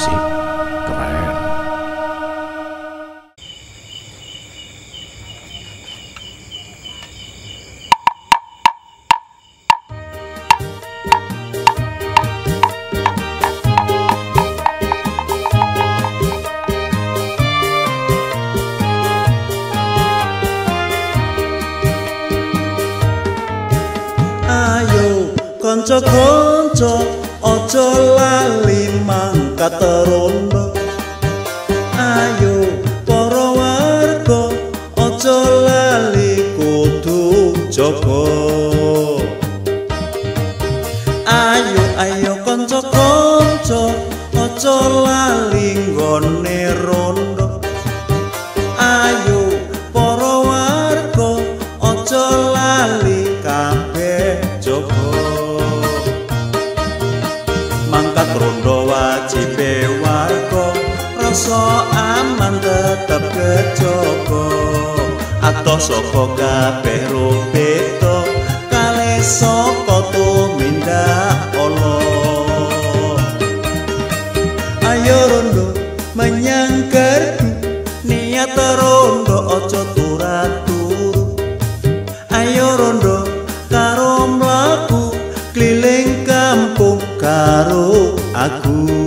sih. Keren. Ayo kanca-kanca aja lali mangkat rondo Ayo para warga aja lali kudu jaga Ayo ayo kanca-kanca aja lali nggone Mangkat rondo wajib warga rasa aman tetep kejaga. Atos saka kabeh rubeta kale saka tumindak Allah aku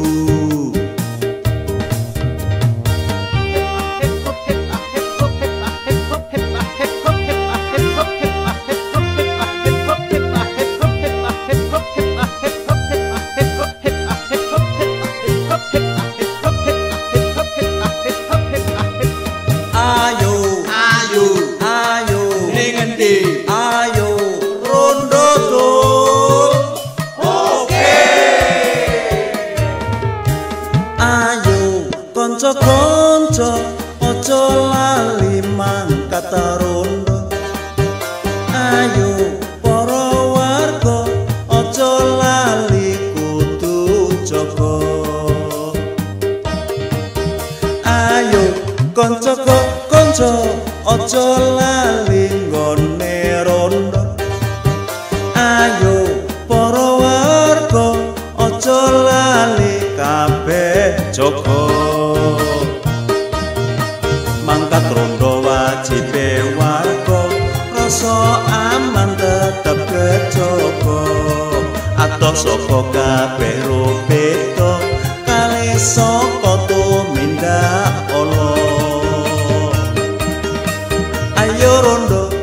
kanca-kanca aja lali mangkat rondo Ayo para warga aja lali kudu jaga. Ayo kanca kanca aja lali nggone rondo Ayo para warga aja lali kabeh jaga Mangkat rondo wajib warga rasa aman tetep kejaga Atos saka kabeh rubeta kali saka tumindak Allah Ayo rondo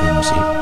不用